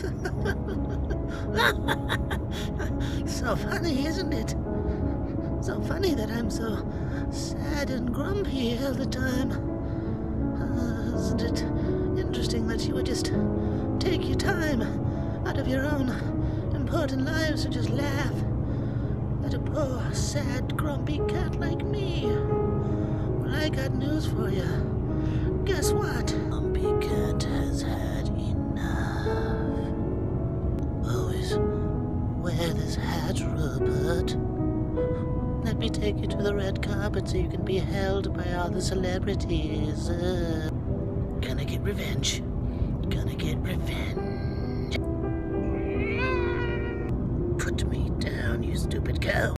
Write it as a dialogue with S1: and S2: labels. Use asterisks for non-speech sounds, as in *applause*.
S1: *laughs* so funny, isn't it? So funny that I'm so sad and grumpy all the time. Uh, isn't it interesting that you would just take your time out of your own important lives to just laugh at a poor, sad, grumpy cat like me? Well, I got news for you. Wear this hat, Rupert. Let me take you to the red carpet so you can be held by all the celebrities. Uh, gonna get revenge. Gonna get revenge. Put me down, you stupid cow.